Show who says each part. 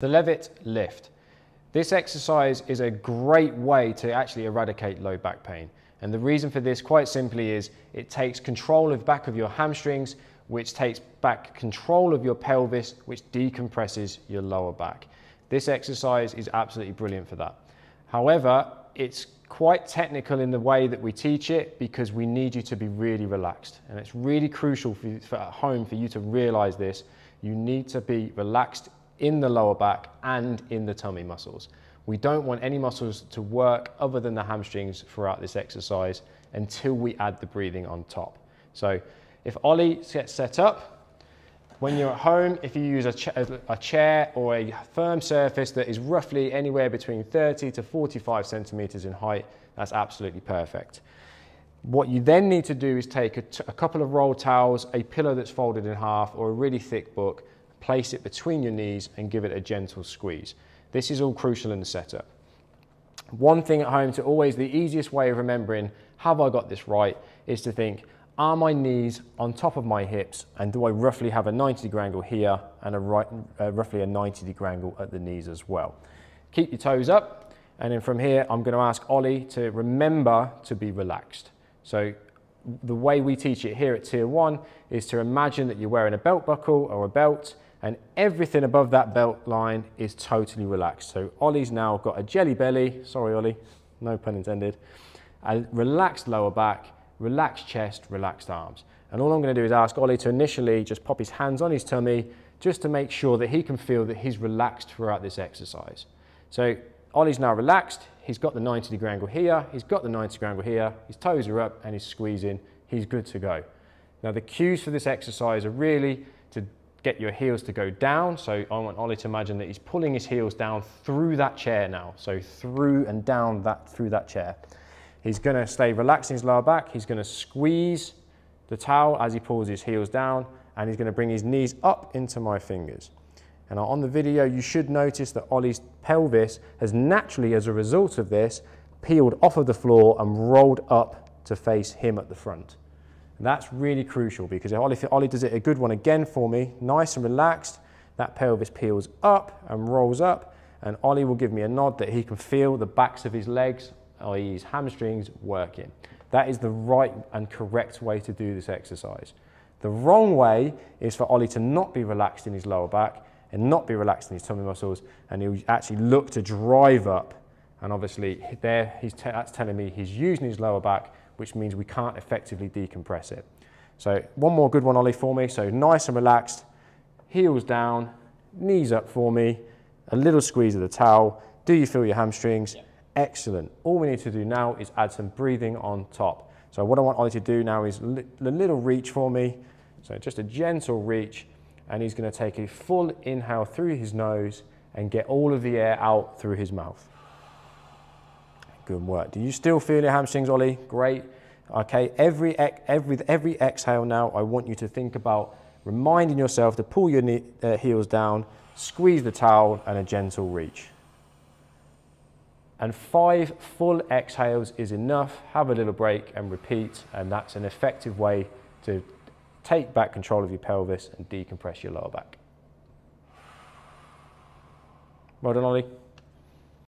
Speaker 1: The Levit lift. This exercise is a great way to actually eradicate low back pain. And the reason for this quite simply is it takes control of back of your hamstrings, which takes back control of your pelvis, which decompresses your lower back. This exercise is absolutely brilliant for that. However, it's quite technical in the way that we teach it because we need you to be really relaxed. And it's really crucial for, you, for at home for you to realize this. You need to be relaxed in the lower back and in the tummy muscles. We don't want any muscles to work other than the hamstrings throughout this exercise until we add the breathing on top. So if Ollie gets set up, when you're at home, if you use a, cha a, chair or a firm surface that is roughly anywhere between 30 to 45 centimeters in height, that's absolutely perfect. What you then need to do is take a, a couple of roll towels, a pillow that's folded in half, or a really thick book, place it between your knees and give it a gentle squeeze. This is all crucial in the setup. One thing at home to always, the easiest way of remembering, have I got this right, is to think, are my knees on top of my hips and do I roughly have a 90 degree angle here and a right, uh, roughly a 90 degree angle at the knees as well. Keep your toes up and then from here I'm going to ask Ollie to remember to be relaxed. So the way we teach it here at tier one is to imagine that you're wearing a belt buckle or a belt and everything above that belt line is totally relaxed. So Ollie's now got a jelly belly, sorry Ollie, no pun intended, a relaxed lower back, relaxed chest, relaxed arms. And all I'm gonna do is ask Ollie to initially just pop his hands on his tummy just to make sure that he can feel that he's relaxed throughout this exercise. So Ollie's now relaxed, he's got the 90 degree angle here, he's got the 90 degree angle here, his toes are up and he's squeezing, he's good to go. Now the cues for this exercise are really to get your heels to go down. So I want Ollie to imagine that he's pulling his heels down through that chair now. So through and down that through that chair. He's gonna stay relaxed in his lower back. He's gonna squeeze the towel as he pulls his heels down and he's gonna bring his knees up into my fingers. And on the video, you should notice that Ollie's pelvis has naturally, as a result of this, peeled off of the floor and rolled up to face him at the front. And that's really crucial because if Ollie, if Ollie does it a good one again for me, nice and relaxed, that pelvis peels up and rolls up, and Ollie will give me a nod that he can feel the backs of his legs, i.e. his hamstrings, working. That is the right and correct way to do this exercise. The wrong way is for Ollie to not be relaxed in his lower back and not be relaxing his tummy muscles, and he'll actually look to drive up. And obviously, there he's that's telling me he's using his lower back which means we can't effectively decompress it. So one more good one, Ollie, for me. So nice and relaxed, heels down, knees up for me, a little squeeze of the towel. Do you feel your hamstrings? Yeah. Excellent. All we need to do now is add some breathing on top. So what I want Ollie to do now is a little reach for me. So just a gentle reach, and he's gonna take a full inhale through his nose and get all of the air out through his mouth. Good work. Do you still feel your hamstrings, Ollie? Great. Okay, every, every, every exhale now, I want you to think about reminding yourself to pull your knee, uh, heels down, squeeze the towel, and a gentle reach. And five full exhales is enough. Have a little break and repeat, and that's an effective way to take back control of your pelvis and decompress your lower back. Well done, Ollie.